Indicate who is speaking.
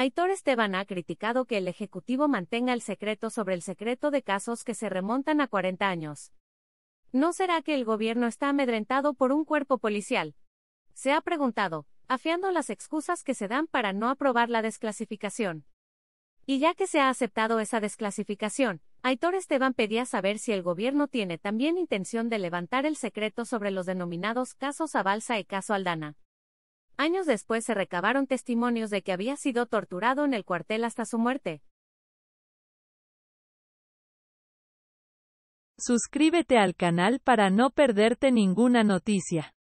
Speaker 1: Aitor Esteban ha criticado que el Ejecutivo mantenga el secreto sobre el secreto de casos que se remontan a 40 años. ¿No será que el gobierno está amedrentado por un cuerpo policial? Se ha preguntado, afiando las excusas que se dan para no aprobar la desclasificación. Y ya que se ha aceptado esa desclasificación, Aitor Esteban pedía saber si el gobierno tiene también intención de levantar el secreto sobre los denominados casos Abalsa y caso Aldana. Años después se recabaron testimonios de que había sido torturado en el cuartel hasta su muerte.
Speaker 2: Suscríbete al canal para no perderte ninguna noticia.